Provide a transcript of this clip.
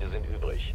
Freunde sind übrig.